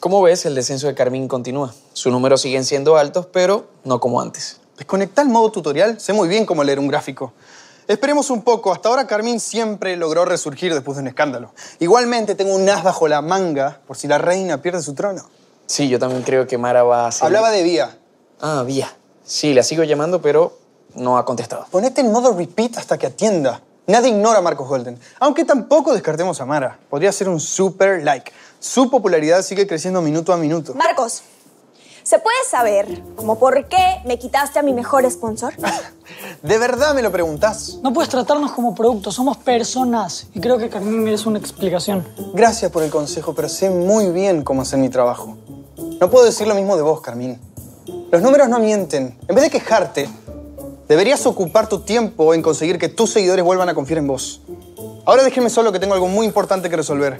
Como ves, el descenso de Carmín continúa. Sus números siguen siendo altos, pero no como antes. Desconecta el modo tutorial. Sé muy bien cómo leer un gráfico. Esperemos un poco. Hasta ahora Carmín siempre logró resurgir después de un escándalo. Igualmente tengo un as bajo la manga por si la reina pierde su trono. Sí, yo también creo que Mara va a ser... Hablaba de Vía. Ah, Vía. Sí, la sigo llamando, pero no ha contestado. Ponete en modo repeat hasta que atienda. Nadie ignora a Marcos Golden. Aunque tampoco descartemos a Mara. Podría ser un super like. Su popularidad sigue creciendo minuto a minuto. Marcos, ¿se puede saber como por qué me quitaste a mi mejor sponsor? ¿De verdad me lo preguntás? No puedes tratarnos como productos, somos personas. Y creo que Carmín merece una explicación. Gracias por el consejo, pero sé muy bien cómo hacer mi trabajo. No puedo decir lo mismo de vos, Carmín. Los números no mienten. En vez de quejarte, deberías ocupar tu tiempo en conseguir que tus seguidores vuelvan a confiar en vos. Ahora déjeme solo que tengo algo muy importante que resolver.